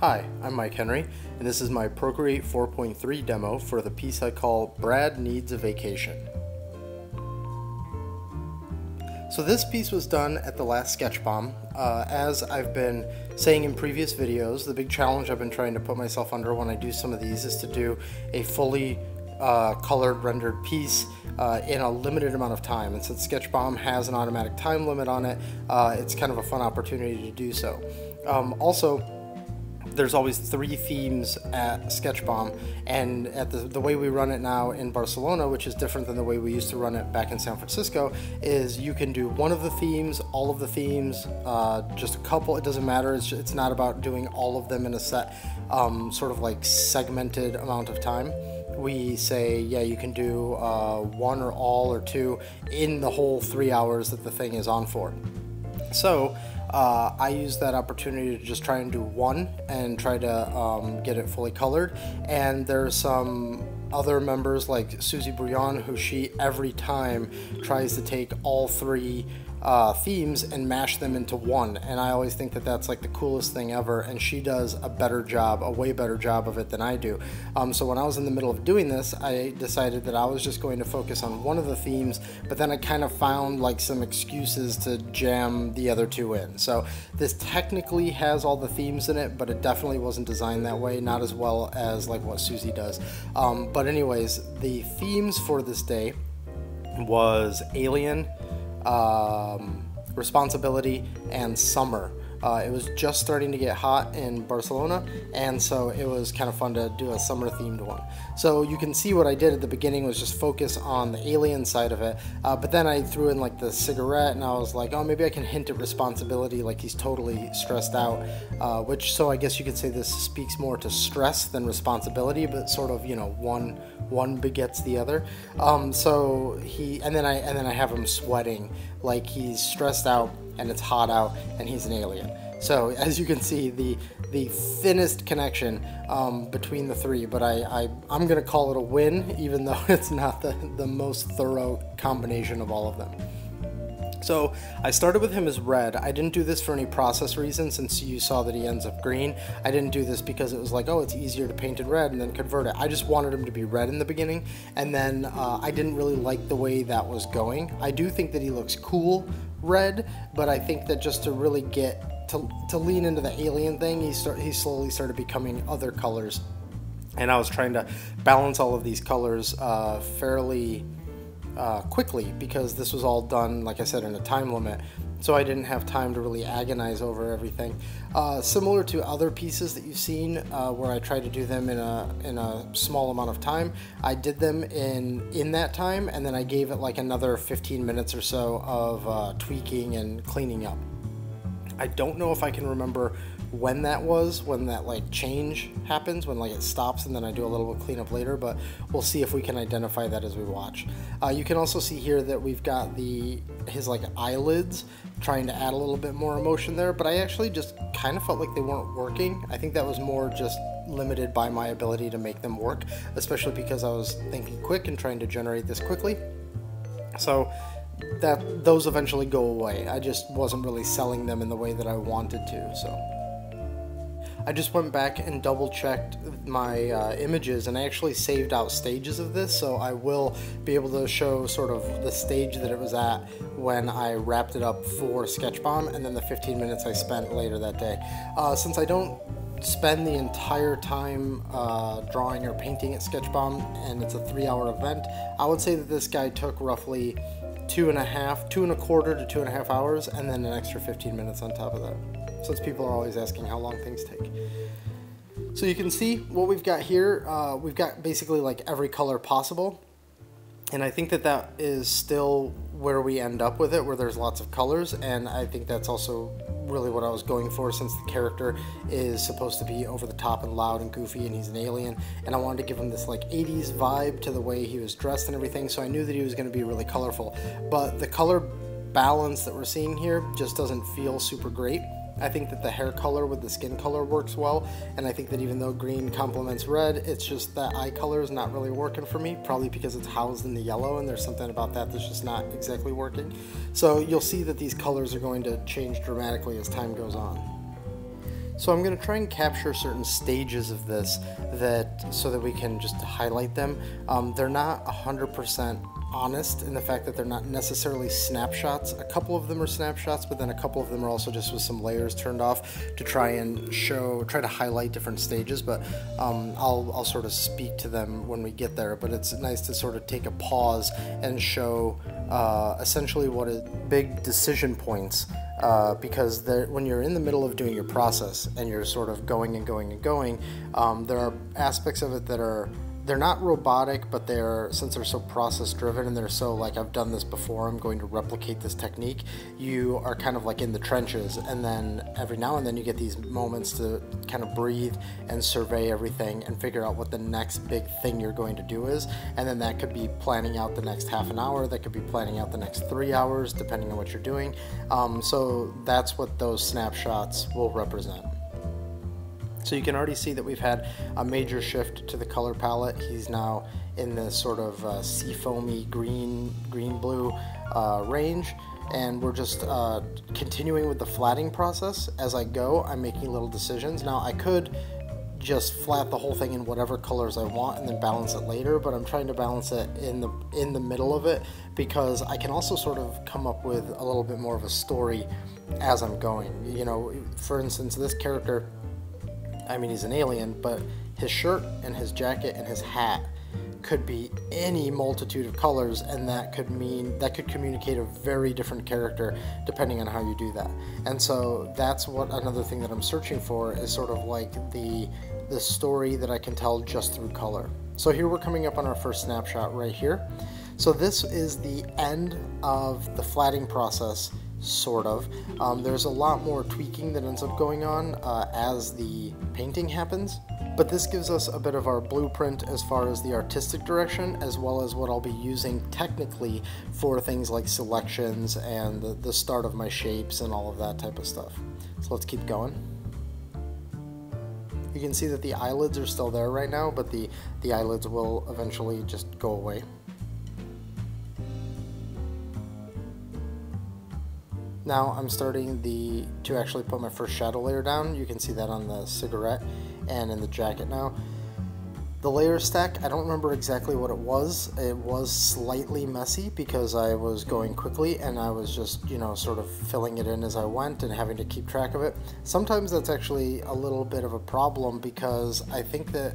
Hi, I'm Mike Henry, and this is my Procreate 4.3 demo for the piece I call Brad Needs a Vacation. So this piece was done at the last Sketch Bomb. Uh, as I've been saying in previous videos, the big challenge I've been trying to put myself under when I do some of these is to do a fully uh, colored rendered piece uh, in a limited amount of time. And since Sketch Bomb has an automatic time limit on it, uh, it's kind of a fun opportunity to do so. Um, also, there's always three themes at Sketchbomb, and at the, the way we run it now in Barcelona, which is different than the way we used to run it back in San Francisco, is you can do one of the themes, all of the themes, uh, just a couple. It doesn't matter. It's, it's not about doing all of them in a set, um, sort of like segmented amount of time we say, yeah, you can do uh, one or all or two in the whole three hours that the thing is on for. So uh, I use that opportunity to just try and do one and try to um, get it fully colored. And there's some other members like Susie Bouillon who she every time tries to take all three uh, themes and mash them into one. And I always think that that's like the coolest thing ever. And she does a better job, a way better job of it than I do. Um, so when I was in the middle of doing this, I decided that I was just going to focus on one of the themes, but then I kind of found like some excuses to jam the other two in. So this technically has all the themes in it, but it definitely wasn't designed that way, not as well as like what Susie does. Um, but anyways, the themes for this day was Alien, um, responsibility, and summer. Uh, it was just starting to get hot in Barcelona, and so it was kind of fun to do a summer themed one. So you can see what I did at the beginning was just focus on the alien side of it, uh, but then I threw in like the cigarette, and I was like, oh, maybe I can hint at responsibility, like he's totally stressed out, uh, which so I guess you could say this speaks more to stress than responsibility, but sort of you know one one begets the other. Um, so he and then I and then I have him sweating like he's stressed out and it's hot out and he's an alien. So as you can see, the the thinnest connection um, between the three, but I, I I'm gonna call it a win, even though it's not the the most thorough combination of all of them. So I started with him as red. I didn't do this for any process reason since you saw that he ends up green. I didn't do this because it was like, oh, it's easier to paint it red and then convert it. I just wanted him to be red in the beginning, and then uh, I didn't really like the way that was going. I do think that he looks cool red, but I think that just to really get to, to lean into the alien thing, he start he slowly started becoming other colors, and I was trying to balance all of these colors uh, fairly uh, quickly because this was all done, like I said, in a time limit. So I didn't have time to really agonize over everything. Uh, similar to other pieces that you've seen, uh, where I tried to do them in a in a small amount of time, I did them in in that time, and then I gave it like another 15 minutes or so of uh, tweaking and cleaning up. I don't know if I can remember when that was, when that like change happens, when like it stops and then I do a little bit cleanup later, but we'll see if we can identify that as we watch. Uh, you can also see here that we've got the his like eyelids trying to add a little bit more emotion there, but I actually just kind of felt like they weren't working. I think that was more just limited by my ability to make them work, especially because I was thinking quick and trying to generate this quickly. So that those eventually go away. I just wasn't really selling them in the way that I wanted to, so I just went back and double checked my uh, images and I actually saved out stages of this, so I will be able to show sort of the stage that it was at when I wrapped it up for Sketchbomb and then the 15 minutes I spent later that day. Uh, since I don't spend the entire time uh, drawing or painting at Sketchbomb and it's a three hour event, I would say that this guy took roughly two and a half, two and a quarter to two and a half hours, and then an extra 15 minutes on top of that since people are always asking how long things take. So you can see what we've got here. Uh, we've got basically like every color possible. And I think that that is still where we end up with it, where there's lots of colors. And I think that's also really what I was going for since the character is supposed to be over the top and loud and goofy and he's an alien. And I wanted to give him this like 80s vibe to the way he was dressed and everything. So I knew that he was going to be really colorful. But the color balance that we're seeing here just doesn't feel super great. I think that the hair color with the skin color works well, and I think that even though green complements red, it's just that eye color is not really working for me, probably because it's housed in the yellow, and there's something about that that's just not exactly working. So you'll see that these colors are going to change dramatically as time goes on. So I'm going to try and capture certain stages of this that so that we can just highlight them. Um, they're not 100% honest in the fact that they're not necessarily snapshots. A couple of them are snapshots, but then a couple of them are also just with some layers turned off to try and show, try to highlight different stages. But um, I'll, I'll sort of speak to them when we get there. But it's nice to sort of take a pause and show uh, essentially what is big decision points. Uh, because when you're in the middle of doing your process and you're sort of going and going and going, um, there are aspects of it that are they're not robotic, but they're since they're so process driven and they're so like I've done this before, I'm going to replicate this technique. You are kind of like in the trenches, and then every now and then you get these moments to kind of breathe and survey everything and figure out what the next big thing you're going to do is, and then that could be planning out the next half an hour, that could be planning out the next three hours, depending on what you're doing. Um, so that's what those snapshots will represent. So you can already see that we've had a major shift to the color palette. He's now in this sort of uh, seafoamy green, green blue uh, range and we're just uh, continuing with the flatting process. As I go, I'm making little decisions. Now I could just flat the whole thing in whatever colors I want and then balance it later, but I'm trying to balance it in the in the middle of it because I can also sort of come up with a little bit more of a story as I'm going. You know, for instance, this character I mean, he's an alien, but his shirt and his jacket and his hat could be any multitude of colors and that could mean that could communicate a very different character depending on how you do that. And so that's what another thing that i'm searching for is sort of like the the story that i can tell just through color. So here we're coming up on our first snapshot right here. So this is the end of the flatting process sort of. Um, there's a lot more tweaking that ends up going on uh, as the painting happens, but this gives us a bit of our blueprint as far as the artistic direction, as well as what I'll be using technically for things like selections and the, the start of my shapes and all of that type of stuff. So let's keep going. You can see that the eyelids are still there right now, but the, the eyelids will eventually just go away. Now I'm starting the to actually put my first shadow layer down. You can see that on the cigarette and in the jacket now. The layer stack, I don't remember exactly what it was. It was slightly messy because I was going quickly and I was just, you know, sort of filling it in as I went and having to keep track of it. Sometimes that's actually a little bit of a problem because I think that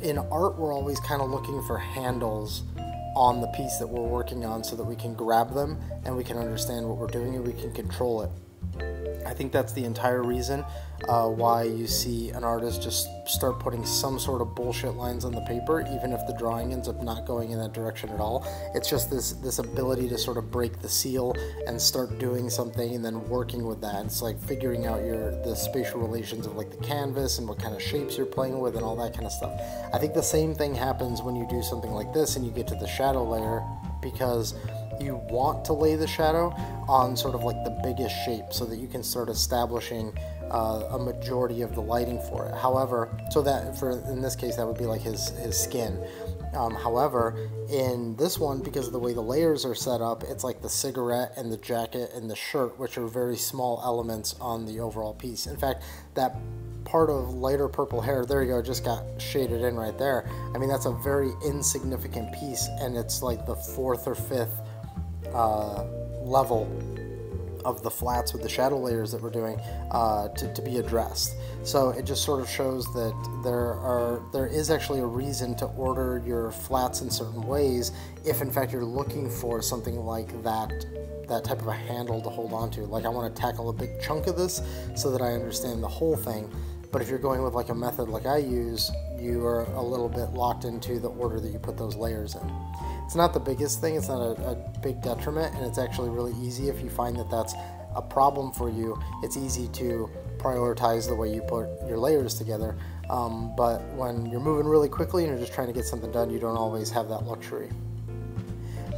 in art we're always kind of looking for handles on the piece that we're working on so that we can grab them and we can understand what we're doing and we can control it. I think that's the entire reason uh, why you see an artist just start putting some sort of bullshit lines on the paper, even if the drawing ends up not going in that direction at all. It's just this this ability to sort of break the seal and start doing something, and then working with that. It's like figuring out your the spatial relations of like the canvas and what kind of shapes you're playing with and all that kind of stuff. I think the same thing happens when you do something like this and you get to the shadow layer because you want to lay the shadow on sort of like the biggest shape so that you can start establishing uh, a majority of the lighting for it. However, so that for in this case that would be like his his skin. Um, however, in this one, because of the way the layers are set up, it's like the cigarette and the jacket and the shirt, which are very small elements on the overall piece. In fact, that part of lighter purple hair, there you go, just got shaded in right there. I mean, that's a very insignificant piece, and it's like the fourth or fifth uh, level of the flats with the shadow layers that we're doing uh, to, to be addressed. So it just sort of shows that there are there is actually a reason to order your flats in certain ways if in fact you're looking for something like that that type of a handle to hold on to. Like I want to tackle a big chunk of this so that I understand the whole thing. But if you're going with like a method like I use, you are a little bit locked into the order that you put those layers in. It's not the biggest thing, it's not a, a big detriment, and it's actually really easy if you find that that's a problem for you. It's easy to prioritize the way you put your layers together. Um, but when you're moving really quickly and you're just trying to get something done, you don't always have that luxury.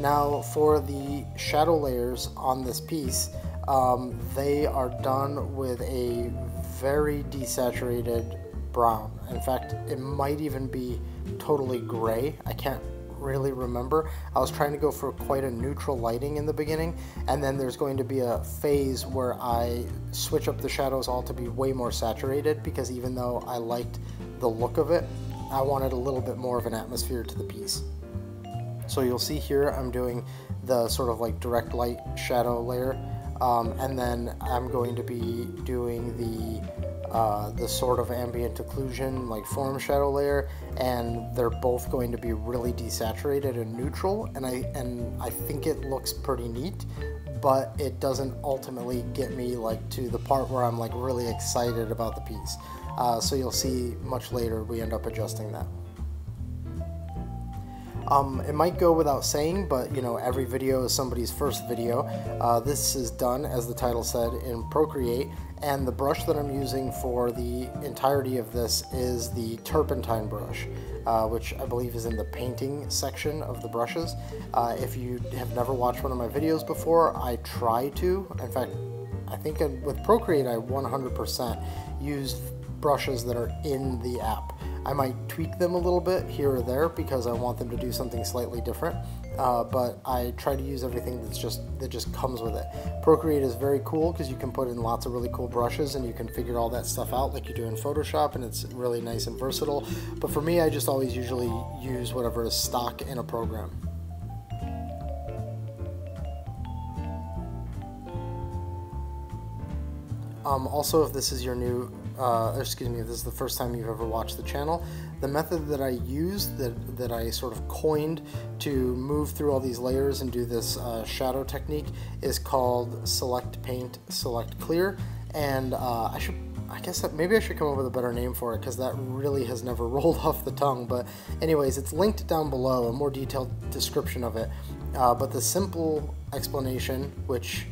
Now, for the shadow layers on this piece, um, they are done with a very desaturated brown. In fact, it might even be totally gray. I can't really remember. I was trying to go for quite a neutral lighting in the beginning, and then there's going to be a phase where I switch up the shadows all to be way more saturated because even though I liked the look of it, I wanted a little bit more of an atmosphere to the piece. So you'll see here I'm doing the sort of like direct light shadow layer um, and then I'm going to be doing the uh, the sort of ambient occlusion like form shadow layer and they're both going to be really desaturated and neutral and I and I think it looks pretty neat but it doesn't ultimately get me like to the part where I'm like really excited about the piece. Uh, so you'll see much later we end up adjusting that um, it might go without saying, but you know, every video is somebody's first video. Uh, this is done, as the title said, in Procreate, and the brush that I'm using for the entirety of this is the turpentine brush, uh, which I believe is in the painting section of the brushes. Uh, if you have never watched one of my videos before, I try to. In fact, I think with Procreate I 100% use brushes that are in the app. I might tweak them a little bit here or there because I want them to do something slightly different. Uh, but I try to use everything that's just that just comes with it. Procreate is very cool because you can put in lots of really cool brushes and you can figure all that stuff out like you do in Photoshop, and it's really nice and versatile. But for me, I just always usually use whatever is stock in a program. Um, also, if this is your new uh, excuse me, if this is the first time you've ever watched the channel, the method that I used, that, that I sort of coined to move through all these layers and do this uh, shadow technique is called Select Paint, Select Clear. And uh, I should, I guess that maybe I should come up with a better name for it because that really has never rolled off the tongue. But anyways, it's linked down below, a more detailed description of it. Uh, but the simple explanation, which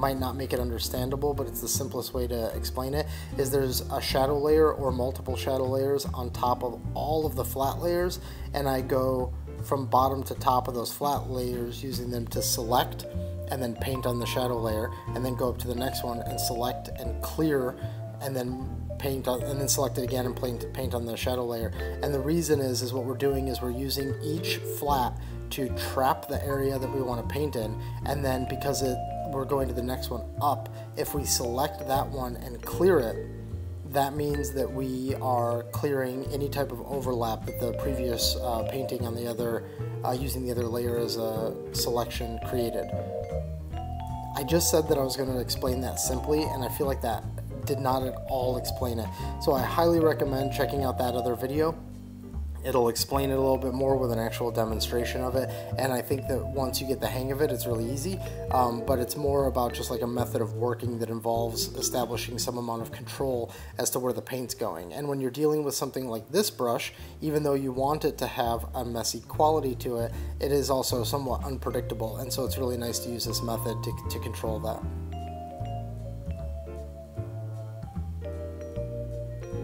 might not make it understandable, but it's the simplest way to explain it, is there's a shadow layer or multiple shadow layers on top of all of the flat layers, and I go from bottom to top of those flat layers using them to select and then paint on the shadow layer, and then go up to the next one and select and clear, and then paint on, and then select it again and paint, paint on the shadow layer. And the reason is, is what we're doing is we're using each flat to trap the area that we want to paint in, and then because it we're going to the next one up, if we select that one and clear it, that means that we are clearing any type of overlap that the previous uh, painting on the other, uh, using the other layer as a selection created. I just said that I was going to explain that simply, and I feel like that did not at all explain it. So I highly recommend checking out that other video. It'll explain it a little bit more with an actual demonstration of it, and I think that once you get the hang of it, it's really easy. Um, but it's more about just like a method of working that involves establishing some amount of control as to where the paint's going. And when you're dealing with something like this brush, even though you want it to have a messy quality to it, it is also somewhat unpredictable, and so it's really nice to use this method to, to control that.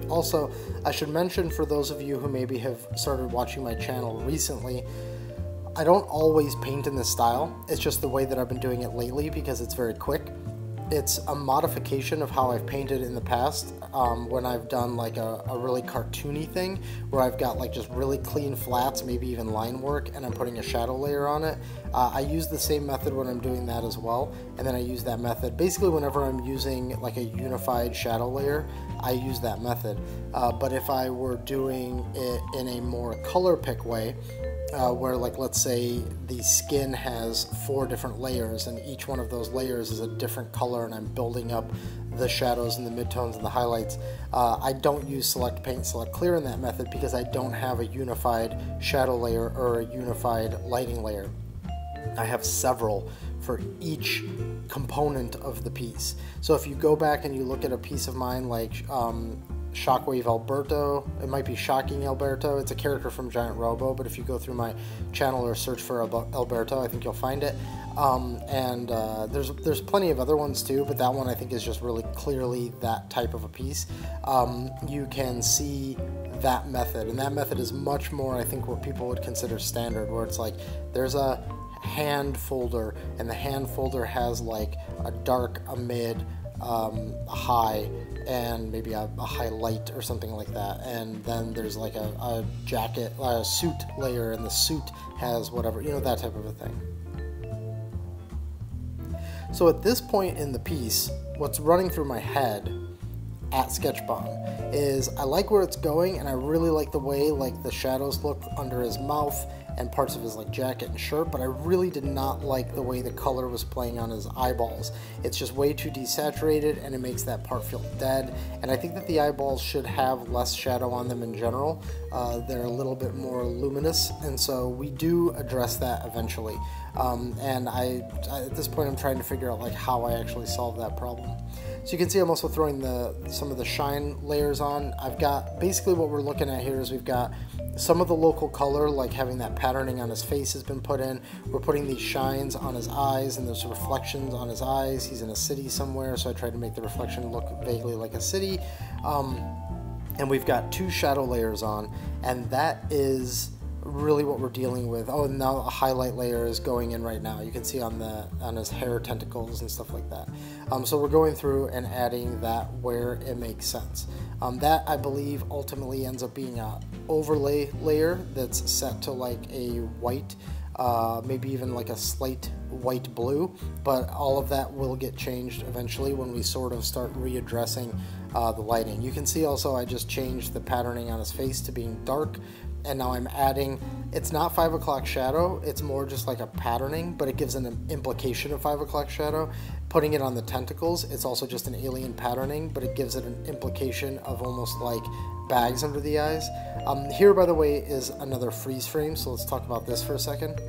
Also, I should mention for those of you who maybe have started watching my channel recently, I don't always paint in this style. It's just the way that I've been doing it lately because it's very quick. It's a modification of how I've painted in the past um, when I've done like a, a, really cartoony thing where I've got like just really clean flats, maybe even line work, and I'm putting a shadow layer on it. Uh, I use the same method when I'm doing that as well, and then I use that method basically whenever I'm using like a unified shadow layer. I use that method. Uh, but if I were doing it in a more color pick way, uh, where like let's say the skin has four different layers and each one of those layers is a different color and I'm building up the shadows and the midtones and the highlights uh, I don't use select paint select clear in that method because I don't have a unified shadow layer or a unified lighting layer. I have several for each component of the piece. So if you go back and you look at a piece of mine like um, Shockwave Alberto. It might be Shocking Alberto. It's a character from Giant Robo, but if you go through my channel or search for Alberto, I think you'll find it. Um, and uh, there's there's plenty of other ones too, but that one I think is just really clearly that type of a piece. Um, you can see that method, and that method is much more I think what people would consider standard, where it's like there's a hand folder, and the hand folder has like a dark, a mid, um, high and maybe a, a highlight or something like that. And then there's like a, a jacket, a suit layer, and the suit has whatever, you know, that type of a thing. So at this point in the piece, what's running through my head at SketchBomb is I like where it's going and I really like the way like the shadows look under his mouth and parts of his like jacket and shirt, but I really did not like the way the color was playing on his eyeballs. It's just way too desaturated and it makes that part feel dead. And I think that the eyeballs should have less shadow on them in general. Uh, they're a little bit more luminous, and so we do address that eventually. Um, and I, at this point, I'm trying to figure out like how I actually solve that problem. So you can see I'm also throwing the some of the shine layers on. I've got basically what we're looking at here is we've got some of the local color, like having that patterning on his face, has been put in. We're putting these shines on his eyes, and there's reflections on his eyes. He's in a city somewhere, so I tried to make the reflection look vaguely like a city. Um, and we've got two shadow layers on, and that is really what we're dealing with. Oh, and now a highlight layer is going in right now. You can see on the on his hair tentacles and stuff like that. Um, so we're going through and adding that where it makes sense. Um, that I believe ultimately ends up being a overlay layer that's set to like a white, uh, maybe even like a slight white blue. But all of that will get changed eventually when we sort of start readdressing uh, the lighting. You can see also I just changed the patterning on his face to being dark and now I'm adding, it's not 5 o'clock shadow, it's more just like a patterning, but it gives an implication of 5 o'clock shadow. Putting it on the tentacles, it's also just an alien patterning, but it gives it an implication of almost like bags under the eyes. Um, here, by the way, is another freeze frame, so let's talk about this for a second.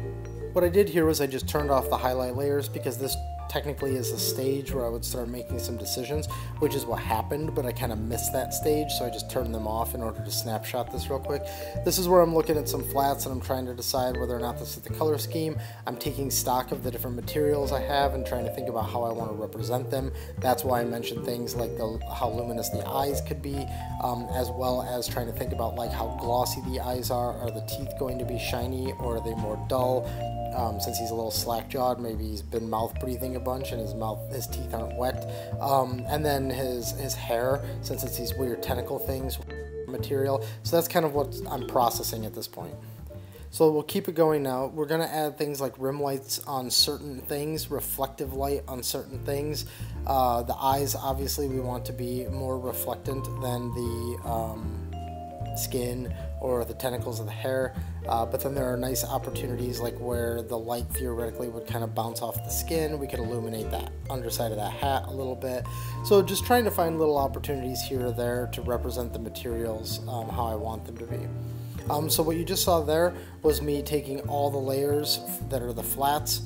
What I did here was I just turned off the highlight layers because this technically is a stage where I would start making some decisions, which is what happened, but I kind of missed that stage, so I just turned them off in order to snapshot this real quick. This is where I'm looking at some flats and I'm trying to decide whether or not this is the color scheme. I'm taking stock of the different materials I have and trying to think about how I want to represent them. That's why I mentioned things like the how luminous the eyes could be, um, as well as trying to think about like how glossy the eyes are. Are the teeth going to be shiny or are they more dull? Um, since he's a little slack jawed, maybe he's been mouth breathing a bunch and his mouth, his teeth aren't wet. Um, and then his his hair, since it's these weird tentacle things, material. So that's kind of what I'm processing at this point. So we'll keep it going now. We're going to add things like rim lights on certain things, reflective light on certain things. Uh, the eyes, obviously, we want to be more reflectant than the um, skin or the tentacles of the hair. Uh, but then there are nice opportunities like where the light theoretically would kind of bounce off the skin. We could illuminate that underside of that hat a little bit. So just trying to find little opportunities here or there to represent the materials um, how I want them to be. Um, so what you just saw there was me taking all the layers that are the flats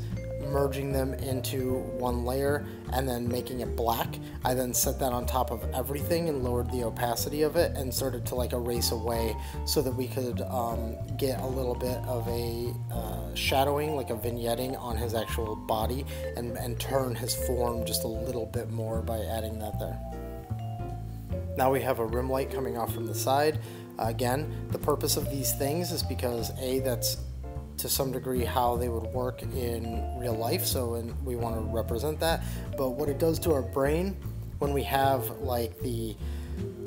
merging them into one layer and then making it black. I then set that on top of everything and lowered the opacity of it and started to like erase away so that we could um, get a little bit of a uh, shadowing, like a vignetting on his actual body and, and turn his form just a little bit more by adding that there. Now we have a rim light coming off from the side. Again, the purpose of these things is because A, that's to some degree how they would work in real life. So and we want to represent that. But what it does to our brain when we have like the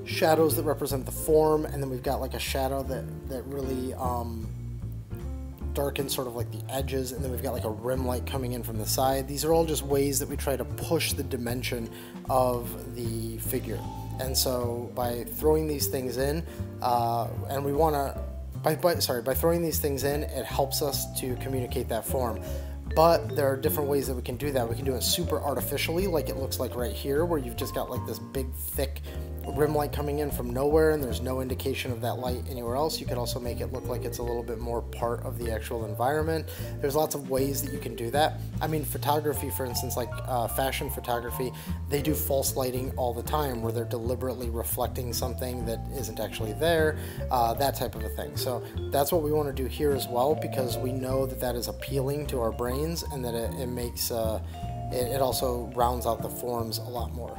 shadows that represent the form, and then we've got like a shadow that that really um, darkens sort of like the edges, and then we've got like a rim light coming in from the side. These are all just ways that we try to push the dimension of the figure. And so by throwing these things in, uh, and we want to by, by sorry by throwing these things in it helps us to communicate that form. But there are different ways that we can do that. We can do it super artificially like it looks like right here where you've just got like this big thick rim light coming in from nowhere and there's no indication of that light anywhere else. You could also make it look like it's a little bit more part of the actual environment. There's lots of ways that you can do that. I mean, photography, for instance, like uh, fashion photography, they do false lighting all the time where they're deliberately reflecting something that isn't actually there, uh, that type of a thing. So that's what we want to do here as well because we know that that is appealing to our brains and that it, it makes uh, it, it also rounds out the forms a lot more.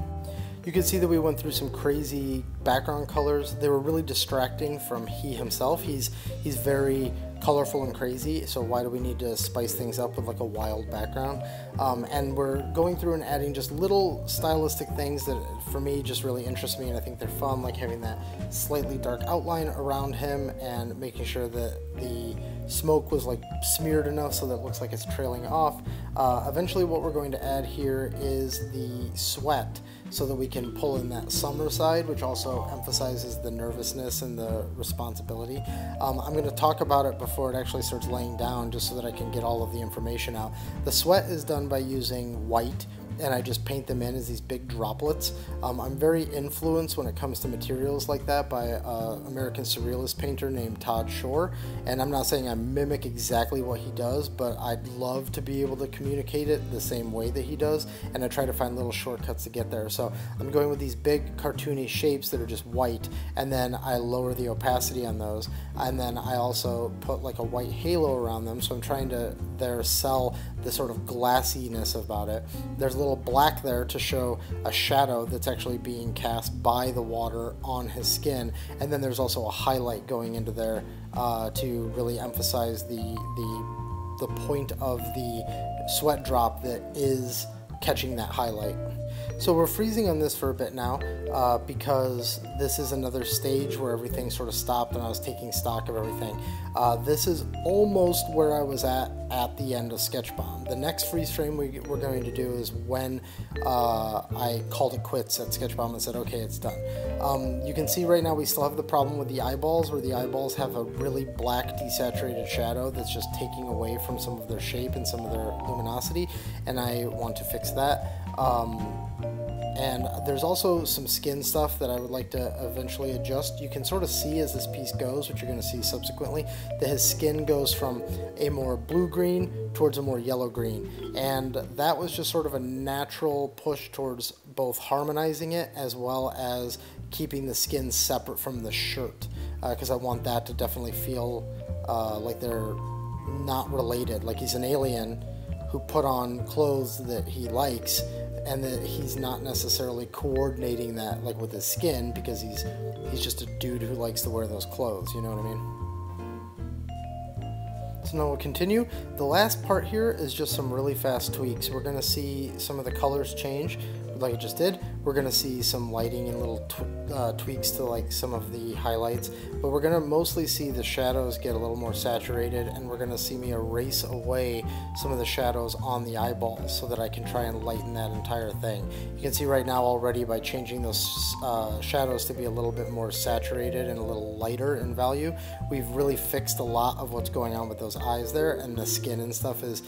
You can see that we went through some crazy background colors. They were really distracting from he himself. He's he's very colorful and crazy, so why do we need to spice things up with like a wild background? Um, and we're going through and adding just little stylistic things that for me just really interest me and I think they're fun, like having that slightly dark outline around him and making sure that the smoke was like smeared enough so that it looks like it's trailing off. Uh, eventually what we're going to add here is the sweat so that we can pull in that summer side, which also emphasizes the nervousness and the responsibility. Um, I'm going to talk about it before it actually starts laying down just so that I can get all of the information out. The sweat is done by using white and I just paint them in as these big droplets. Um, I'm very influenced when it comes to materials like that by an American surrealist painter named Todd Schorr. And I'm not saying I mimic exactly what he does, but I'd love to be able to communicate it the same way that he does. And I try to find little shortcuts to get there. So I'm going with these big cartoony shapes that are just white, and then I lower the opacity on those. And then I also put like a white halo around them. So I'm trying to there sell the sort of glassiness about it. There's a little black there to show a shadow that's actually being cast by the water on his skin, and then there's also a highlight going into there uh, to really emphasize the the the point of the sweat drop that is catching that highlight. So we're freezing on this for a bit now uh, because this is another stage where everything sort of stopped and I was taking stock of everything. Uh, this is almost where I was at at the end of Sketch Bomb. The next freeze frame we, are going to do is when uh, I called it quits at Sketch Bomb and said, okay, it's done. Um, you can see right now we still have the problem with the eyeballs where the eyeballs have a really black desaturated shadow that's just taking away from some of their shape and some of their luminosity and I want to fix that. Um, and there's also some skin stuff that I would like to eventually adjust. You can sort of see as this piece goes, which you're going to see subsequently, that his skin goes from a more blue-green towards a more yellow-green. And that was just sort of a natural push towards both harmonizing it as well as keeping the skin separate from the shirt. Because uh, I want that to definitely feel uh, like they're not related. Like he's an alien who put on clothes that he likes and that he's not necessarily coordinating that like with his skin because he's he's just a dude who likes to wear those clothes you know what i mean? So now we'll continue. The last part here is just some really fast tweaks. We're going to see some of the colors change like I just did. We're going to see some lighting and little tw uh, tweaks to like some of the highlights, but we're going to mostly see the shadows get a little more saturated and we're going to see me erase away some of the shadows on the eyeballs so that I can try and lighten that entire thing. You can see right now already by changing those uh, shadows to be a little bit more saturated and a little lighter in value, we've really fixed a lot of what's going on with those eyes there and the skin and stuff is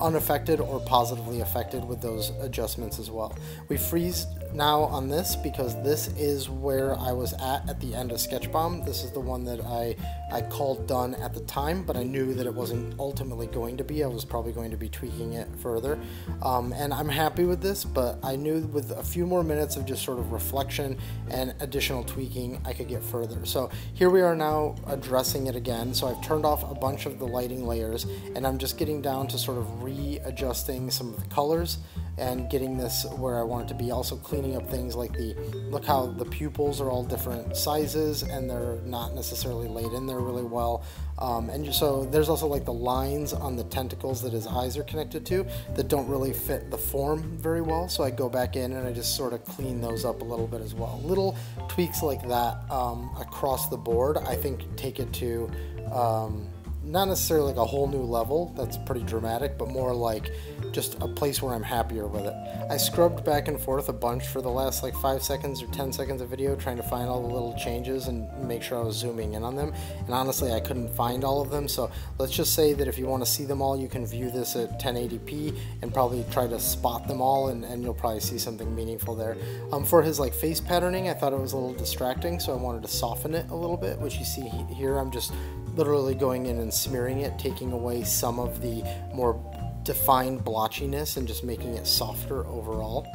unaffected or positively affected with those adjustments as well. We freeze now on this because this is where I was at at the end of Sketch Bomb. This is the one that I, I called done at the time, but I knew that it wasn't ultimately going to be. I was probably going to be tweaking it further. Um, and I'm happy with this, but I knew with a few more minutes of just sort of reflection and additional tweaking, I could get further. So here we are now addressing it again. So I've turned off a bunch of the lighting layers and I'm just getting down to sort of readjusting some of the colors and getting this where I want it to be. Also cleaning up things like the, look how the pupils are all different sizes and they're not necessarily laid in there really well. Um, and so there's also like the lines on the tentacles that his eyes are connected to that don't really fit the form very well. So I go back in and I just sort of clean those up a little bit as well. Little tweaks like that um, across the board, I think take it to um, not necessarily like a whole new level, that's pretty dramatic, but more like just a place where I'm happier with it. I scrubbed back and forth a bunch for the last like 5 seconds or 10 seconds of video trying to find all the little changes and make sure I was zooming in on them. And honestly, I couldn't find all of them. So let's just say that if you want to see them all, you can view this at 1080p and probably try to spot them all and, and you'll probably see something meaningful there. Um, for his like face patterning, I thought it was a little distracting, so I wanted to soften it a little bit, which you see here. I'm just literally going in and smearing it, taking away some of the more defined blotchiness and just making it softer overall.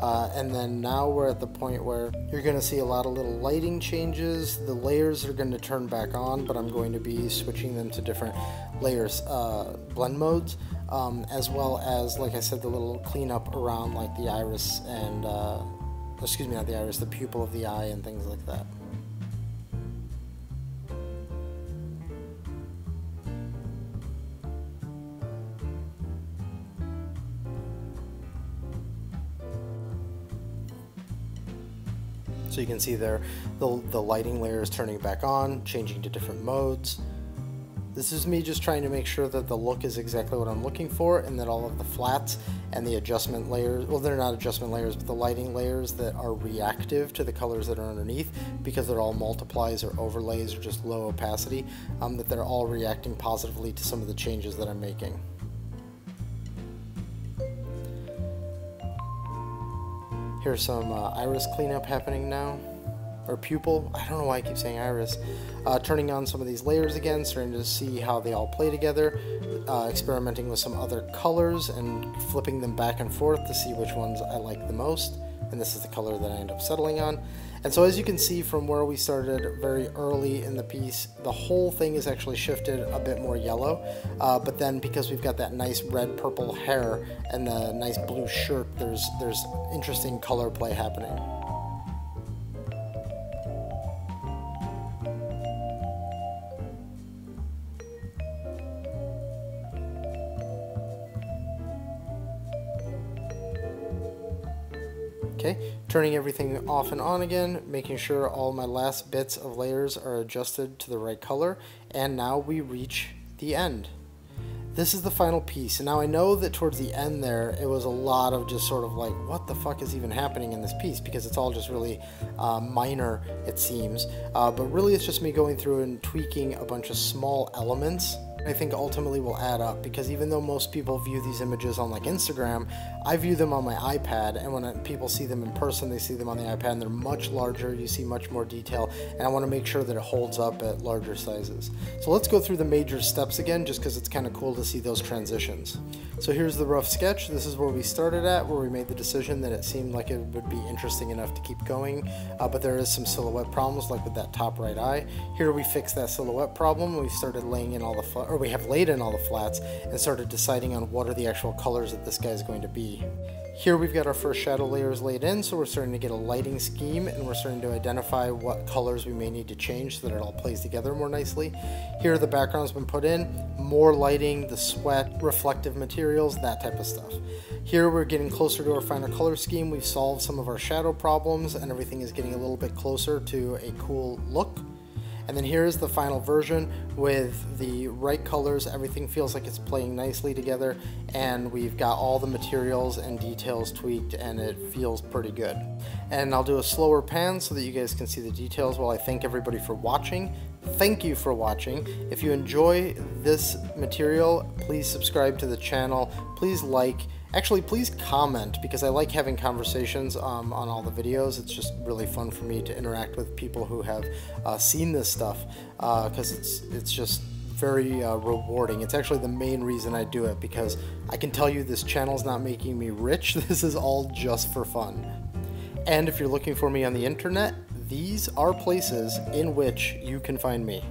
Uh, and then now we're at the point where you're going to see a lot of little lighting changes. The layers are going to turn back on, but I'm going to be switching them to different layers, uh, blend modes, um, as well as, like I said, the little cleanup around like the iris and uh, excuse me, not the iris, the pupil of the eye and things like that. So you can see there the, the lighting layer is turning back on, changing to different modes. This is me just trying to make sure that the look is exactly what I'm looking for and that all of the flats and the adjustment layers, well they're not adjustment layers, but the lighting layers that are reactive to the colors that are underneath because they're all multiplies or overlays or just low opacity, um, that they're all reacting positively to some of the changes that I'm making. Here's some uh, iris cleanup happening now. Or pupil, I don't know why I keep saying iris. Uh, turning on some of these layers again, starting to see how they all play together. Uh, experimenting with some other colors and flipping them back and forth to see which ones I like the most and this is the color that I end up settling on. And so as you can see from where we started very early in the piece, the whole thing is actually shifted a bit more yellow, uh, but then because we've got that nice red purple hair and the nice blue shirt, there's, there's interesting color play happening. Turning everything off and on again, making sure all my last bits of layers are adjusted to the right color, and now we reach the end. This is the final piece, and now I know that towards the end there, it was a lot of just sort of like, what the fuck is even happening in this piece, because it's all just really uh, minor, it seems, uh, but really it's just me going through and tweaking a bunch of small elements I think ultimately will add up because even though most people view these images on like Instagram, I view them on my iPad and when people see them in person, they see them on the iPad and they're much larger, you see much more detail, and I want to make sure that it holds up at larger sizes. So let's go through the major steps again just because it's kind of cool to see those transitions. So here's the rough sketch. This is where we started at, where we made the decision that it seemed like it would be interesting enough to keep going, uh, but there is some silhouette problems like with that top right eye. Here we fixed that silhouette problem. We started laying in all the, or we have laid in all the flats and started deciding on what are the actual colors that this guy is going to be. Here we've got our first shadow layers laid in, so we're starting to get a lighting scheme and we're starting to identify what colors we may need to change so that it all plays together more nicely. Here the background's been put in, more lighting, the sweat, reflective materials, that type of stuff. Here we're getting closer to our final color scheme. We've solved some of our shadow problems and everything is getting a little bit closer to a cool look. And then here's the final version with the right colors. Everything feels like it's playing nicely together and we've got all the materials and details tweaked and it feels pretty good. And I'll do a slower pan so that you guys can see the details while I thank everybody for watching. Thank you for watching. If you enjoy this material, please subscribe to the channel. Please like Actually, please comment because I like having conversations um, on all the videos. It's just really fun for me to interact with people who have uh, seen this stuff because uh, it's it's just very uh, rewarding. It's actually the main reason I do it because I can tell you this channel's not making me rich. This is all just for fun. And if you're looking for me on the internet, these are places in which you can find me.